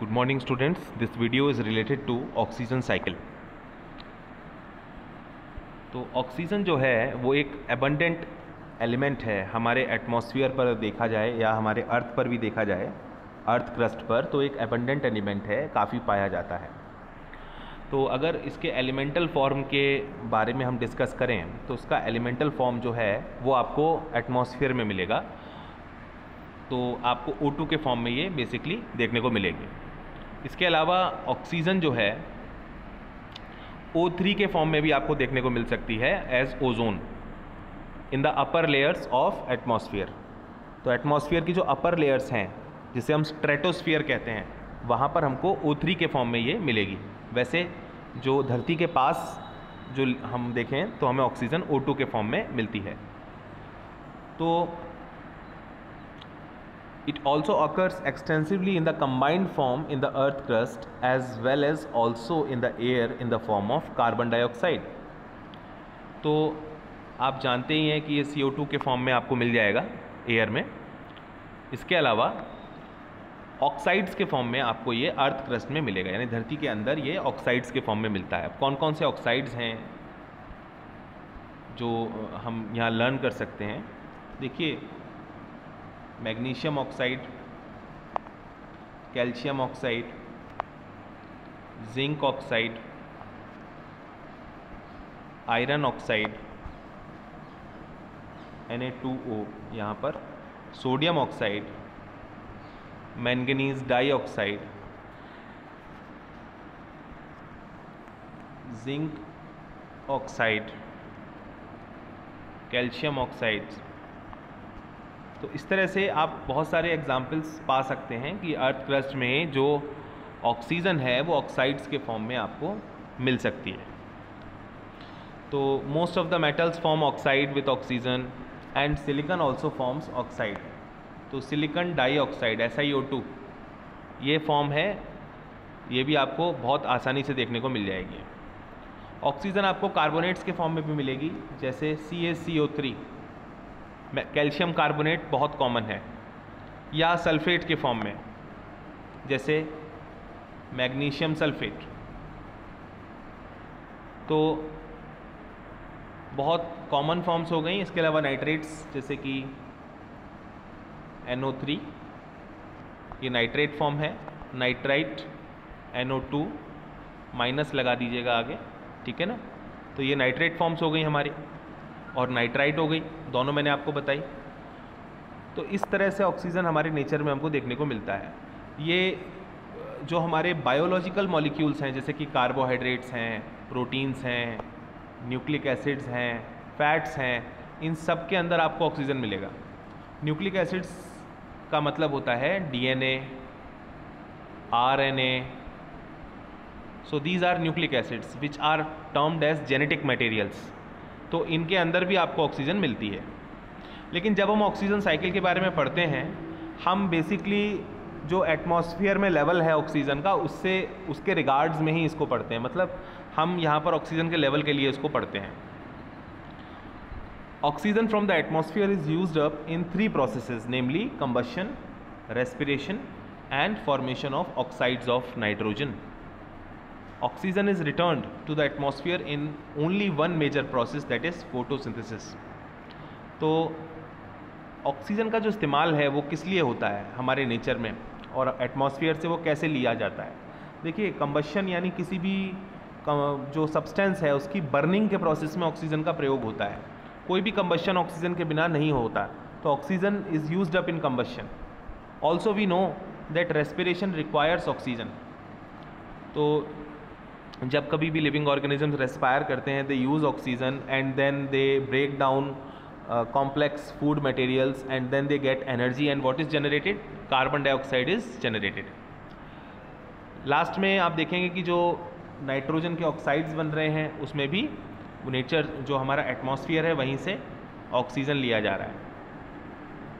Good morning, students. This video is related to oxygen cycle. तो oxygen जो है, वो एक एबंडेंट एलिमेंट है, हमारे एटमॉस्फेयर पर देखा जाए या हमारे अर्थ पर भी देखा जाए अर्थ क्रस्ट पर तो एक एबंडेंट एलिमेंट है, काफ़ी पाया जाता है तो अगर इसके एलिमेंटल फॉर्म के बारे में हम डिस्कस करें तो उसका एलिमेंटल फॉर्म जो है, वो आपको एटमॉस्फेयर में मिलेगा तो आपको O2 के फॉर्म में ये बेसिकली देखने को मिलेगी इसके अलावा ऑक्सीजन जो है O3 के फॉर्म में भी आपको देखने को मिल सकती है as ozone in the upper layers of atmosphere तो एटमॉस्फेयर की जो अपर लेयर्स हैं, जिसे हम स्ट्रेटोस्फियर कहते हैं, वहाँ पर हमको O3 के फॉर्म में ये मिलेगी। वैसे जो धरती के पास जो हम देखें तो हमें ऑक्सीजन O2 के फॉर्म में मिलती है। तो It also occurs extensively in the combined form in the earth crust as well as also in the air in the form of carbon dioxide. तो आप जानते ही हैं कि ये CO2 के फॉर्म में आपको मिल जाएगा एयर में। इसके अलावा ऑक्साइड्स के फॉर्म में आपको ये अर्थ क्रस्ट में मिलेगा, यानी धरती के अंदर ये ऑक्साइड्स के फॉर्म में मिलता है। कौन कौन से ऑक्साइड्स हैं जो हम यहाँ लर्न कर सकते हैं? देखिए magnesium oxide, calcium oxide, zinc oxide, iron oxide N A two O यहाँ पर sodium oxide, manganese dioxide, zinc oxide, calcium oxide. तो इस तरह से आप बहुत सारे एग्जाम्पल्स पा सकते हैं कि अर्थ क्रस्ट में जो ऑक्सीजन है, वो ऑक्साइड्स के फॉर्म में आपको मिल सकती है। तो most of the metals form oxide with oxygen and silicon also forms oxide तो silicon dioxide S I O two ये फॉर्म है, ये भी आपको बहुत आसानी से देखने को मिल जाएगी। ऑक्सीजन आपको कार्बोनेट्स के फॉर्म में भी मिलेगी, जैसे C S C O three calcium carbonate बहुत कॉमन है, या सल्फेट के फॉर्म में, जैसे मैग्नीशियम सल्फेट। तो बहुत कॉमन फॉर्म्स हो गई, इसके अलावा नाइट्रेट्स जैसे कि NO3 ये नाइट्रेट फॉर्म है नाइट्राइट NO2 माइनस लगा दीजिएगा आगे, ठीक है ना? तो ये नाइट्रेट फॉर्म्स हो गई हमारी। और नाइट्राइट हो गई, दोनों मैंने आपको बताई। तो इस तरह से ऑक्सीजन हमारे नेचर में हमको देखने को मिलता है। ये, जो हमारे बायोलॉजिकल मॉलिक्यूल्स हैं, जैसे कि कार्बोहाइड्रेट्स हैं, प्रोटीन्स हैं, न्यूक्लिक एसिड्स हैं, फैट्स हैं, इन सब के अंदर आपको ऑक्सीजन मिलेगा। न्यूक्लिक एसिड्स का मतलब होता है DNA, RNA. So these are nucleic acids which are termed as genetic materials तो इनके अंदर भी आपको ऑक्सीजन मिलती है। लेकिन जब हम ऑक्सीजन साइकिल के बारे में पढ़ते हैं, हम बेसिकली जो एटमॉस्फेयर में लेवल है ऑक्सीजन का, उससे, उसके रिगार्ड्स में ही इसको पढ़ते हैं। मतलब हम यहाँ पर ऑक्सीजन के लेवल के लिए इसको पढ़ते हैं। Oxygen from the atmosphere is use up in three processes namely combustion respiration and formation of oxides of nitrogen oxygen is returned to the atmosphere in only one major process, that is photosynthesis. तो oxygen का जो इस्तेमाल है, वो किस लिए होता है हमारे नेचर में? और एटमॉस्फेयर से वो कैसे लिया जाता है? देखिए कम्बशन यानी किसी भी जो सब्सटेंस है, उसकी बर्निंग के प्रोसेस में ऑक्सीजन का प्रयोग होता है। कोई भी कम्बशन ऑक्सीजन के बिना नहीं होता। तो oxygen is use up in combustion also we know that respiration requires oxygen तो जब कभी भी लिविंग ऑर्गेनिजम्स रेस्पायर करते हैं they use oxygen and then they break down complex food materials and then they get energy and what is generated carbon dioxide is generated last में आप देखेंगे कि जो नाइट्रोजन के ऑक्साइड्स बन रहे हैं, उसमें भी नेचर जो हमारा एटमॉस्फियर है, वहीं से ऑक्सीजन लिया जा रहा है।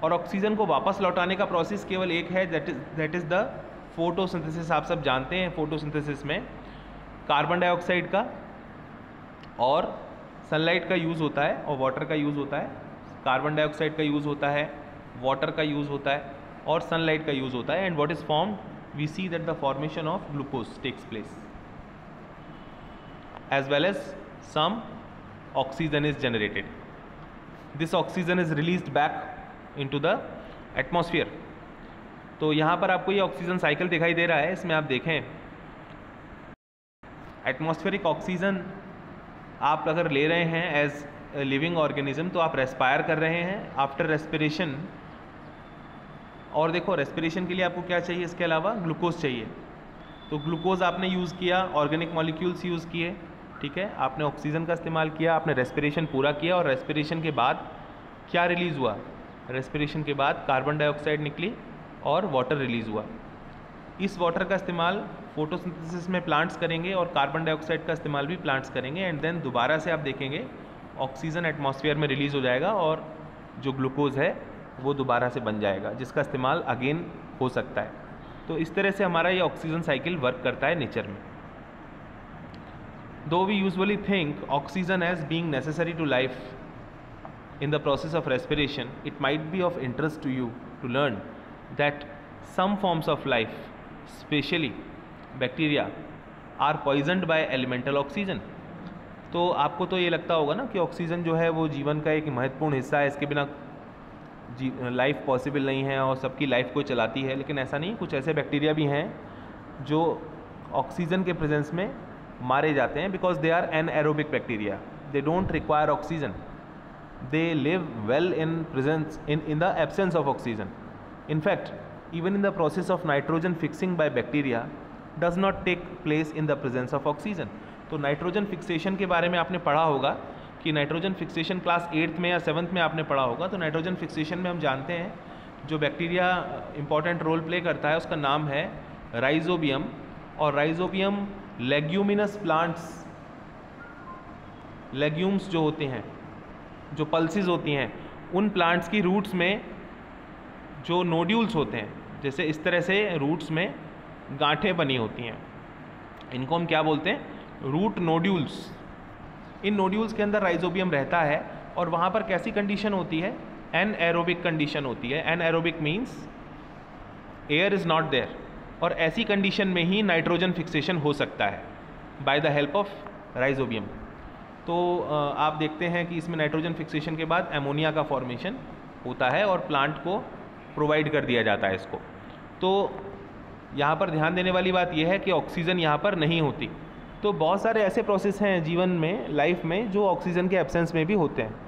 और ऑक्सीजन को वापस लौटाने का प्रोसेस केवल एक है that is that is the photosynthesis आप सब जानते हैं फोटोसिंथेसिस में कार्बन डाइऑक्साइड का और सनलाइट का यूज़ होता है और वाटर का यूज़ होता है। कार्बन डाइऑक्साइड का यूज़ होता है वाटर का यूज़ होता है और सनलाइट का यूज़ होता है। And what is form we see that the formation of glucose takes place, as well as some oxygen is generated. This oxygen is released back into the atmosphere. तो यहाँ पर आपको ये ऑक्सीजन साइकिल दिखाई दे रहा है। इसमें आप देखें। एटमॉस्फेरिक ऑक्सीजन आप अगर ले रहे हैं एज लिविंग ऑर्गेनिज्म तो आप रेस्पायर कर रहे हैं आफ्टर रेस्पिरेशन और देखो रेस्पिरेशन के लिए आपको क्या चाहिए? इसके अलावा ग्लूकोज चाहिए। तो ग्लूकोज आपने यूज़ किया ऑर्गेनिक मॉलिक्यूल्स यूज़ किए, ठीक है? आपने ऑक्सीजन का इस्तेमाल किया, आपने रेस्पिरेशन पूरा किया और रेस्पिरेशन के बाद क्या रिलीज़ हुआ? रेस्पिरेशन के बाद कार्बन डाइऑक्साइड निकली और वाटर रिलीज़ हुआ। इस वाटर का इस्तेमाल फोटोसिंथेसिस में प्लांट्स करेंगे और कार्बन डाइऑक्साइड का इस्तेमाल भी प्लांट्स करेंगे एंड देन दोबारा से आप देखेंगे ऑक्सीजन एटमॉस्फेयर में रिलीज़ हो जाएगा और जो ग्लूकोज है, वो दोबारा से बन जाएगा, जिसका इस्तेमाल अगेन हो सकता है। तो इस तरह से हमारा ये ऑक्सीजन साइकिल वर्क करता है नेचर में। Though we usually think oxygen as being necessary to life in the process of respiration it might be of interest to you to learn that some forms of life especially bacteria are poisoned by elemental oxygen. तो आपको तो ये लगता होगा ना कि oxygen जो है वो जीवन का एक महत्वपूर्ण हिस्सा है इसके बिना जी लाइफ पॉसिबल नहीं है और सबकी लाइफ को चलाती है। लेकिन ऐसा नहीं कुछ ऐसे बैक्टीरिया भी हैं जो ऑक्सीजन के प्रेजेंस में मारे जाते हैं because they are anaerobic bacteria they don't require oxygen they live well in presence in in the absence of oxygen fact, even in the process of nitrogen fixing by bacteria, does not take place in the presence of oxygen. तो nitrogen fixation के बारे में आपने पढ़ा होगा कि nitrogen fixation class eighth में या सेवन्थ में आपने पढ़ा होगा तो नाइट्रोजन फिक्सेशन में हम जानते हैं जो बैक्टीरिया इंपॉर्टेंट रोल प्ले करता है, उसका नाम है राइजोबियम और राइजोबियम लेग्यूमिनस प्लांट्स लेग्यूम्स जो होते हैं, जो पल्सिस होती हैं, उन प्लांट्स की रूट्स में जो नोड्यूल्स होते हैं जैसे इस तरह से रूट्स में गांठें बनी होती हैं। इनको हम क्या बोलते हैं? रूट नोड्यूल्स इन नोड्यूल्स के अंदर राइजोबियम रहता है और वहाँ पर कैसी कंडीशन होती है? एन एरोबिक कंडीशन होती है। Anaerobic means air is not there और ऐसी कंडीशन में ही नाइट्रोजन फिक्सेशन हो सकता है by the help of rhizobium तो आप देखते हैं कि इसमें नाइट्रोजन फिक्सेशन के बाद एमोनिया का फॉर्मेशन होता है और प्लांट को प्रोवाइड कर दिया जाता है इसको। तो यहाँ पर ध्यान देने वाली बात यह है कि ऑक्सीजन यहाँ पर नहीं होती। तो बहुत सारे ऐसे प्रोसेस हैं जीवन में लाइफ में, जो ऑक्सीजन के एब्सेंस में भी होते हैं।